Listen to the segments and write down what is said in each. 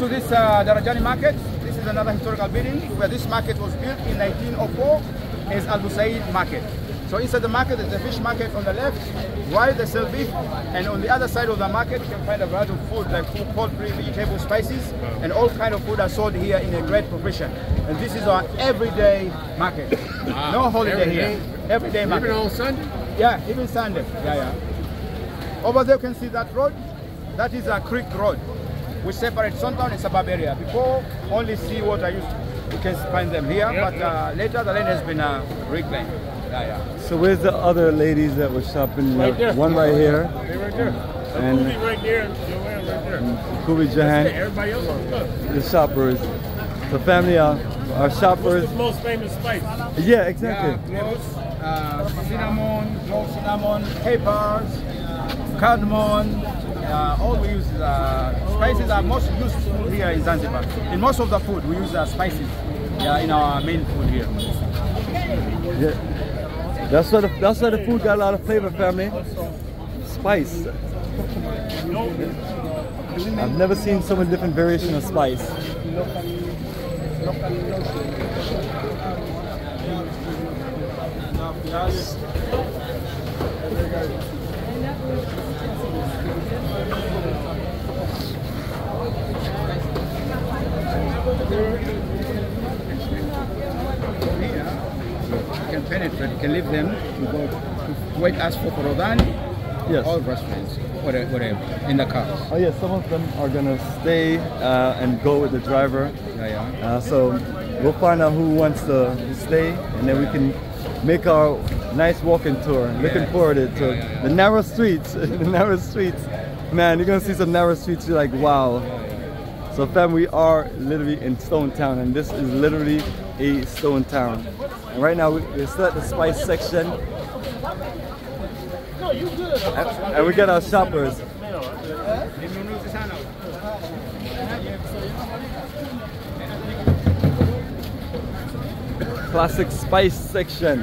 To this uh, Darajani market, this is another historical building where this market was built in 1904 as Al Busaid Market. So inside the market there's a fish market on the left, right they sell beef, and on the other side of the market you can find a variety of food like food, poultry, vegetable, spices, and all kind of food are sold here in a great provision. And this is our everyday market. Wow. No holiday Every here. day? Everyday market. Even on Sunday? Yeah, even Sunday. Yeah, yeah. Over there you can see that road. That is a creek road, which separates Stone Town and suburb area. Before, only sea water used you can find them here, Yep, but uh, later the land has been uh, reclaimed. Yeah, yeah. So where's the other ladies that were shopping? Right there. One right here, They right there. And- And right there, and Joanne right there. Kubi Jahan, Everybody else on look. the shoppers. The family are our shoppers. What's the most famous spice? Yeah, exactly. Yeah, cloves, uh, cinnamon, clove cinnamon, peppers, cardamom. Uh, all we use uh, spices are most useful here in Zanzibar. In most of the food we use uh, spices. Yeah, in our main food here. Yeah. That's why the that's why the food got a lot of flavor, family. Spice. I've never seen so many different variation of spice. You can penetrate, you can leave them to go to wait us for Rodan, Yes. all restaurants, whatever, whatever, in the cars. Oh yeah, some of them are gonna stay uh, and go with the driver. Yeah, yeah. Uh, so we'll find out who wants to stay, and then we can make our nice walking tour. Looking forward to it. Yeah, yeah, yeah. the narrow streets, the narrow streets. Man, you're gonna see some narrow streets. You're like, wow. So fam, we are literally in Stone Town, and this is literally a Stone Town. And right now we- we're still at the spice section, and, and we get our shoppers. Classic spice section.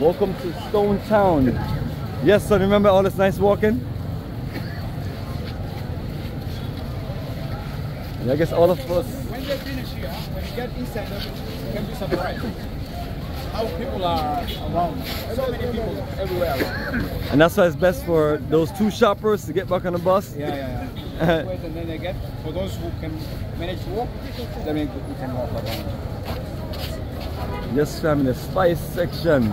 Welcome to Stone Town. Yes, son, remember all this nice walking? I guess all of us. When they finish here, when you get inside, you can be surprised how people are around. So many people everywhere around. And that's why it's best for those two shoppers to get back on the bus. Yeah, yeah, yeah. Wait, and then they get, for those who can manage to walk, then we we can walk around. Yes, fam, the spice section.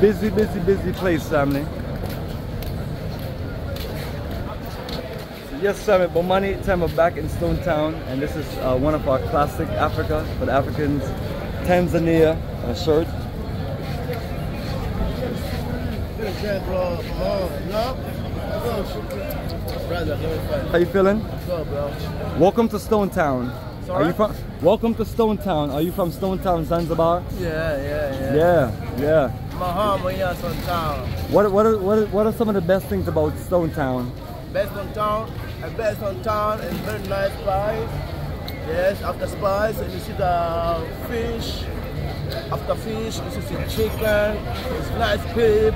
Busy, busy, busy place, family. Yes, Sammy, Bomani time we're back in Stone Town, and this is uh, one of our classic Africa for the Africans, Tanzania uh, shirt. How you feeling? Welcome to Stone Town. Are you from? Welcome to Stone Town. Are you from Stone Town, Zanzibar? Yeah, yeah, yeah. Yeah, yeah. Here in town. What what are, what are, what are some of the best things about Stone Town? Best on town, and best on town, and very nice spice. Yes, after spice, and you see the fish. After fish, you see the chicken. It's nice pig.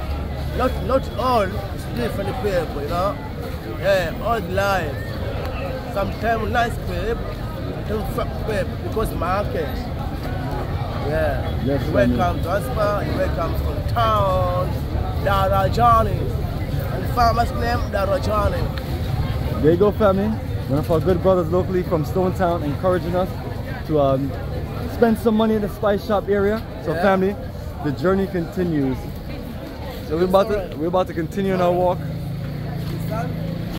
Not not all. It's different people, you know. Yeah, all life. Sometimes nice pig, sometimes pig because market. Yeah. Yes, you I know. welcome to Aspa, you welcome to town, Darajani. And the farmer's name, Darajani. There you go, family. One of our good brothers locally from Stone Town encouraging us to um, spend some money in the spice shop area. So, Yeah. family, the journey continues. So we're about to we're about to continue on our walk.